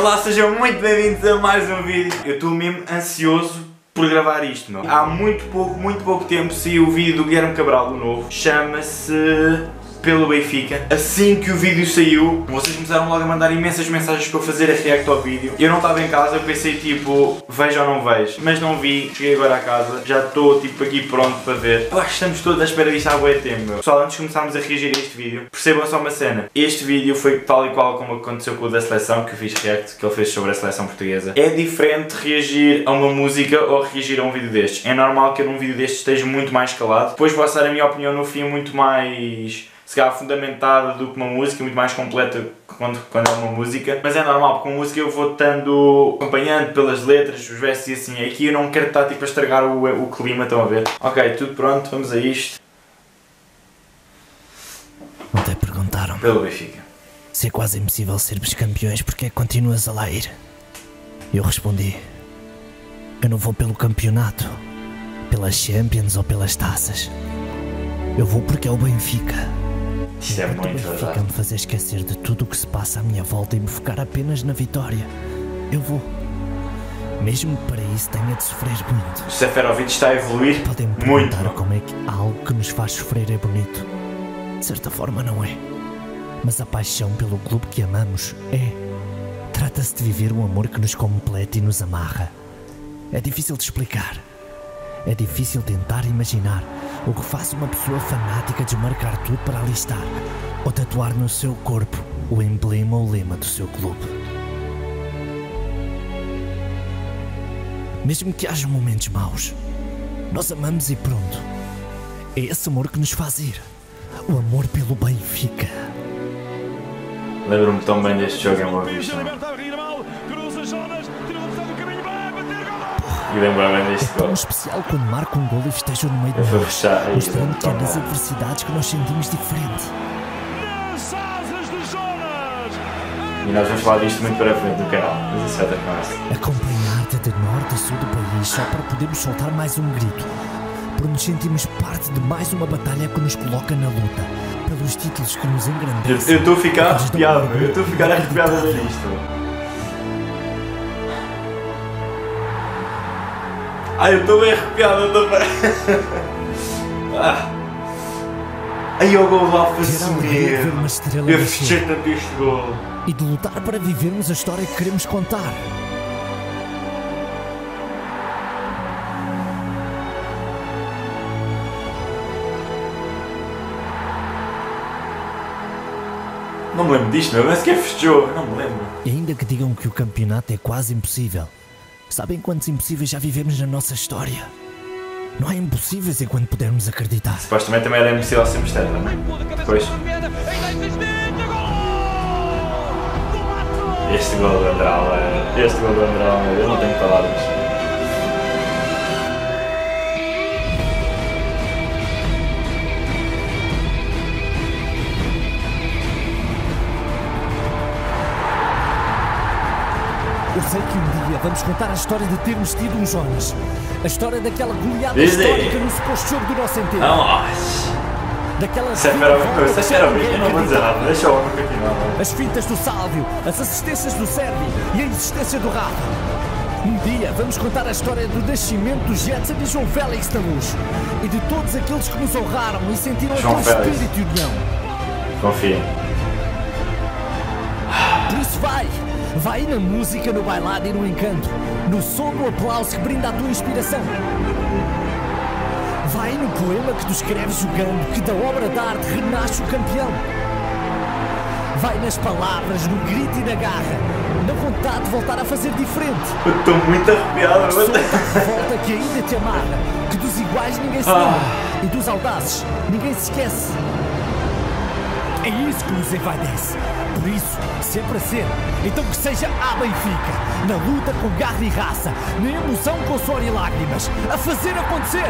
Olá, sejam muito bem-vindos a mais um vídeo. Eu estou mesmo ansioso por gravar isto. Há muito pouco, muito pouco tempo saiu o vídeo do Guilherme Cabral, do novo. Chama-se pelo Benfica. Assim que o vídeo saiu, vocês começaram logo a mandar imensas mensagens para eu fazer a react ao vídeo. Eu não estava em casa, eu pensei tipo, vejo ou não vejo, mas não vi. Cheguei agora a casa, já estou tipo aqui pronto para ver. Que estamos todos à espera disto há bué tempo, meu. Pessoal, antes de começarmos a reagir a este vídeo, percebam só uma cena. Este vídeo foi tal e qual como aconteceu com o da seleção, que eu fiz react, que ele fez sobre a seleção portuguesa. É diferente reagir a uma música ou reagir a um vídeo destes. É normal que eu num vídeo destes esteja muito mais calado. Depois vou dar a minha opinião no fim muito mais se calhar fundamentada do que uma música, muito mais completa quando, quando é uma música. Mas é normal, porque com música eu vou estando acompanhando pelas letras, os versos e assim. Aqui eu não quero estar tipo a estragar o, o clima, estão a ver? Ok, tudo pronto, vamos a isto. Ontem perguntaram-me Pelo Benfica. se é quase impossível sermos campeões porque é que continuas a lá ir. Eu respondi: Eu não vou pelo campeonato, pelas Champions ou pelas taças. Eu vou porque é o Benfica. Isto é muito verdade. me fazer esquecer de tudo o que se passa à minha volta e me focar apenas na vitória. Eu vou. Mesmo para isso tenha de sofrer muito. O Seferovic está a evoluir Podem-me muito. perguntar como é que algo que nos faz sofrer é bonito. De certa forma não é. Mas a paixão pelo clube que amamos é. Trata-se de viver um amor que nos completa e nos amarra. É difícil de explicar. É difícil tentar imaginar o que faz uma pessoa fanática desmarcar tudo para alistar ou tatuar no seu corpo o emblema ou lema do seu clube. Mesmo que haja momentos maus, nós amamos e pronto. É esse amor que nos faz ir. O amor pelo Benfica. Lembro-me tão bem deste jogo em Boa Vista. E lembro-me bem deste Tão gol. especial quando marca um gol e festeja no meio Eu de vou nós, fechar aí, mostrando que é nas adversidades que nós sentimos diferente. De! E nós vamos falar disto muito para frente no canal. É outra conversa. Acompanhar-te de norte a sul do país só para podermos soltar mais um grito. Por nos sentirmos parte de mais uma batalha que nos coloca na luta. Pelos títulos que nos Eu engrandecem. eu estou a ficar arrepiado, eu estou a ficar arrepiado a ver isto. Ai, eu estou arrepiado, bem. ah. Aí o gol ver uma Sumir. Eu fechei tanto este gol. e de lutar para vivermos a história que queremos contar. Não me lembro disto, meu, mas que festejou, não me lembro. E ainda que digam que o campeonato é quase impossível, sabem quantos impossíveis já vivemos na nossa história? Não há impossíveis enquanto pudermos acreditar. Supostamente também era impossível sempre estar, não é? Depois, este gol do Andral, é- este gol do Andral, eu não tenho palavras. Dia vamos contar a história de termos tido um Jonas. A história daquela goleada histórica no suposto jogo do nosso inteiro. Vamos! Daquela Sinceramente, reviravolta que sinceramente, não vou dizer nada, deixa o homem continuar. As fintas do Sálvio, as assistências do Sérgio e a insistência do Rafa. Um dia vamos contar a história do nascimento do Jetson e João Félix na luz. E de todos aqueles que nos honraram e sentiram João aquele Félix. espírito de união. Confia. Por isso vai! Vai na música, no bailado e no encanto. No som do aplauso que brinda a tua inspiração. Vai no poema que tu escreves jogando, que da obra de arte renasce o campeão. Vai nas palavras, no grito e na garra, na vontade de voltar a fazer diferente. Eu estou muito arrepiado, Sou mas... a volta que ainda te amarra, que dos iguais ninguém se Ah. lembra e dos audazes ninguém se esquece. É isso que nos envaidece. Por isso, sempre a ser. Então que seja a Benfica, na luta com garra e raça, na emoção com suor e lágrimas, a fazer acontecer.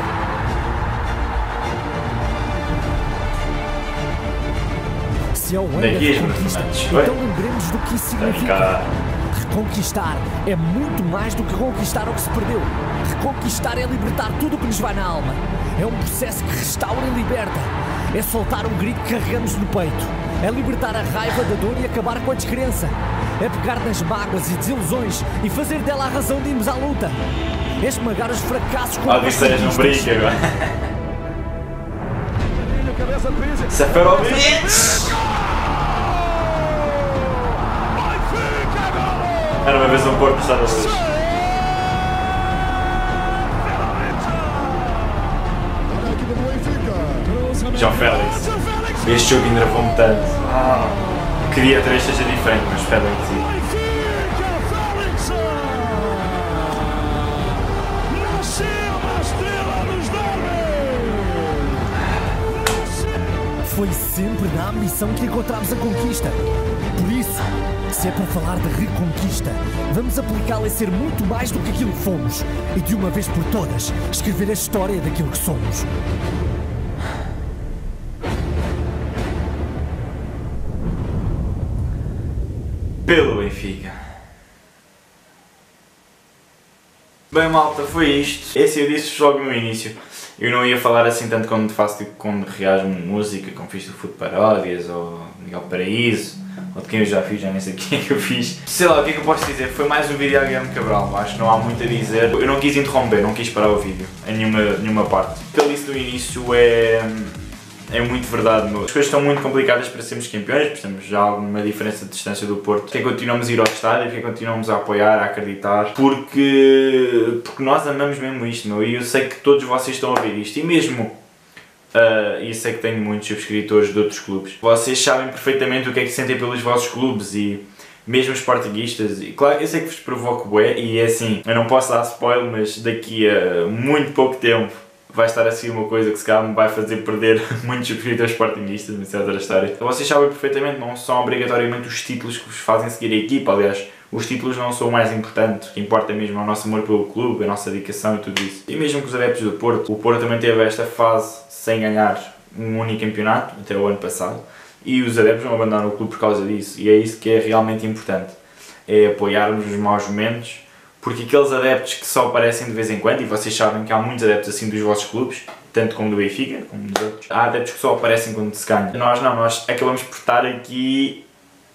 Se é o ano reconquista, Fernandes. então lembremos do que isso significa. Reconquistar é muito mais do que conquistar o que se perdeu. Reconquistar é libertar tudo o que nos vai na alma. É um processo que restaura e liberta. É soltar um grito que carregamos no peito. É libertar a raiva da dor e acabar com a descrença. é pegar nas mágoas e desilusões e fazer dela a razão de irmos à luta. É esmagar os fracassos com Odisseias não brinca agora. Pizzi. Seferovic! Era uma vez um corpo estava luz. João Félix. Este jogo enervou-me tanto. Ah, queria três seja diferente, mas Félix a. Foi sempre na ambição que encontramos a conquista. Por isso, se é para falar de reconquista, vamos aplicá-la e ser muito mais do que aquilo que fomos. E de uma vez por todas, escrever a história daquilo que somos. Pelo Benfica. Bem malta, foi isto. Esse eu disse logo no início. Eu não ia falar assim tanto quando faço tipo, quando reajo música, como fiz do Food Paródias, ou Miguel Paraíso, ou de quem eu já fiz, já nem sei quem é que eu fiz. Sei lá, o que é que eu posso dizer? Foi mais um vídeo a Guilherme Cabral, acho que não há muito a dizer. Eu não quis interromper, não quis parar o vídeo, em nenhuma, nenhuma parte. O que ele disse no início é é muito verdade, meu. As coisas estão muito complicadas para sermos campeões, porque temos já alguma diferença de distância do Porto. Porque continuamos a ir ao estádio, porque continuamos a apoiar, a acreditar, porque, porque nós amamos mesmo isto, meu. E eu sei que todos vocês estão a ouvir isto, e mesmo. Uh, e sei que tenho muitos subscritores de outros clubes. Vocês sabem perfeitamente o que é que sentem pelos vossos clubes e mesmo os sportinguistas. E claro, eu sei que vos provoco bué e é assim, eu não posso dar spoiler, mas daqui a muito pouco tempo vai estar a seguir uma coisa que se calhar me vai fazer perder muitos subscritores sportinguistas, mas isso é história. Vocês sabem perfeitamente, não são obrigatoriamente os títulos que vos fazem seguir a equipa, aliás, os títulos não são o mais importante, o que importa mesmo é o nosso amor pelo clube, a nossa dedicação e tudo isso. E mesmo com os adeptos do Porto, o Porto também teve esta fase sem ganhar um único campeonato, até o ano passado, e os adeptos não abandonaram o clube por causa disso, e é isso que é realmente importante, é apoiarmos os maus momentos, porque aqueles adeptos que só aparecem de vez em quando, e vocês sabem que há muitos adeptos assim dos vossos clubes, tanto como do Benfica, como dos outros, há adeptos que só aparecem quando se ganha. Nós não, nós acabamos por estar aqui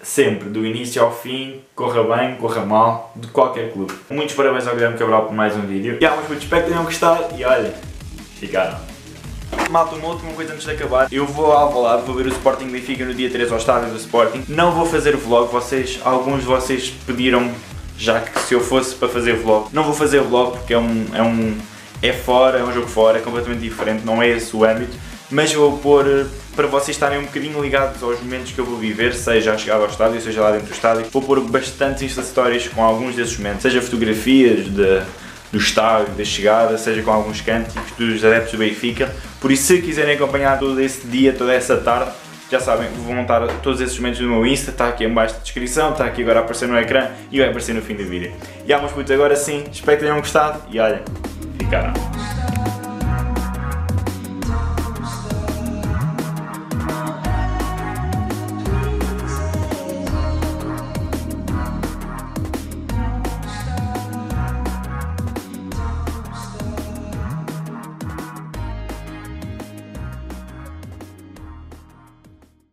sempre, do início ao fim, corra bem, corra mal, de qualquer clube. Muitos parabéns ao Guilherme Cabral por mais um vídeo. E há uns muito espero que tenham gostado e olha, ficaram. Malta, uma última coisa antes de acabar. Eu vou ao Alvalade, vou ver o Sporting Benfica no dia 3 ao estádio do Sporting. Não vou fazer vlog, vocês, alguns de vocês pediram já que se eu fosse para fazer vlog, não vou fazer vlog porque é um, é um é fora, é um jogo fora, é completamente diferente, não é esse o âmbito, mas vou pôr eh, para vocês estarem um bocadinho ligados aos momentos que eu vou viver, seja a chegada ao estádio, seja lá dentro do estádio, vou pôr bastantes Insta com alguns desses momentos, seja fotografias de, do estádio, da chegada, seja com alguns cânticos dos adeptos do Benfica, por isso se quiserem acompanhar todo esse dia, toda essa tarde, já sabem, vou montar todos esses momentos no meu Insta, está aqui em baixo da descrição, está aqui agora a aparecer no ecrã e vai aparecer no fim do vídeo. E há meus putos, agora sim, espero que tenham gostado e olha, ficaram.